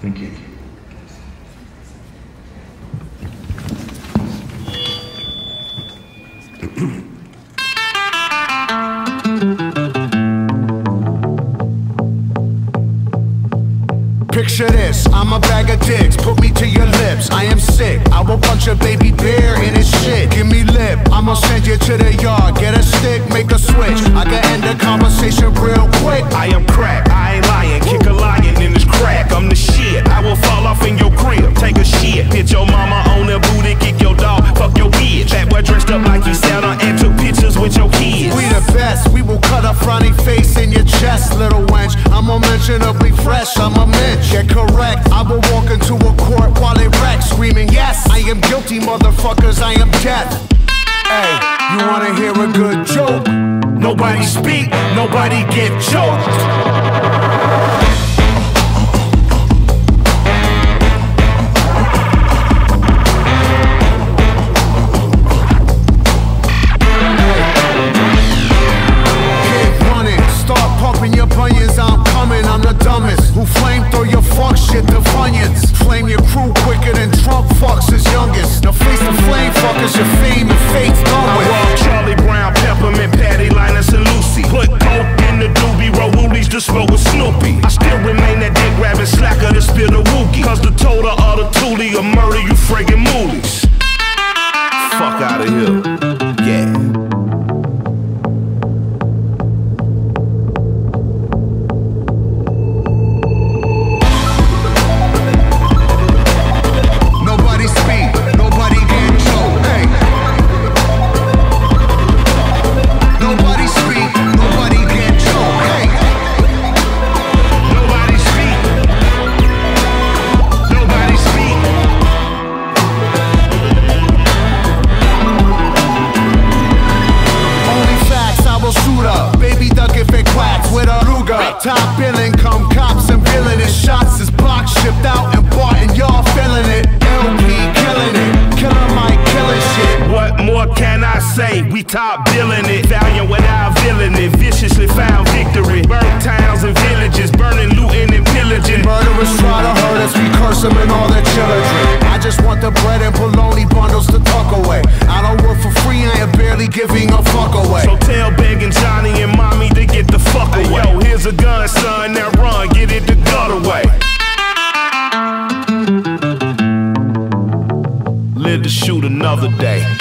Thank you. Picture this, I'm a bag of dicks, put me to your lips. I am sick, I will punch a baby bear in his shit. Give me lip, unmentionably fresh, I'm a mensch. Get correct, I will walk into a court while they wreck, screaming, Yes, I am guilty, motherfuckers, I am death. Hey, you wanna hear a good joke? Nobody speak, nobody get choked. Fuckers, your fame and fate's done I walk Charlie Brown, Peppermint, Patty, Linus, and Lucy. Put coke in the doobie, roll woolies to smoke with Snoopy. I still remain that dick grabbing slacker to spill the wookie. Cause the total of the toolie will murder you friggin' moolies. Fuck out of here. Top billing, come cops and villainous shots is blocked, shipped out and bought, and y'all feeling it. El-P killing it, Killer Mike killing shit. What more can I say? We top billing it. Valiant without villain it. Viciously found victory. Burnt towns and villages. Burning, looting, and pillaging. Murderers try to hurt us, we curse them and all their children. I just want the bread and bologna bundles to tuck away. I don't work for free, I am barely giving a fuck away. So tell begging to shoot another day.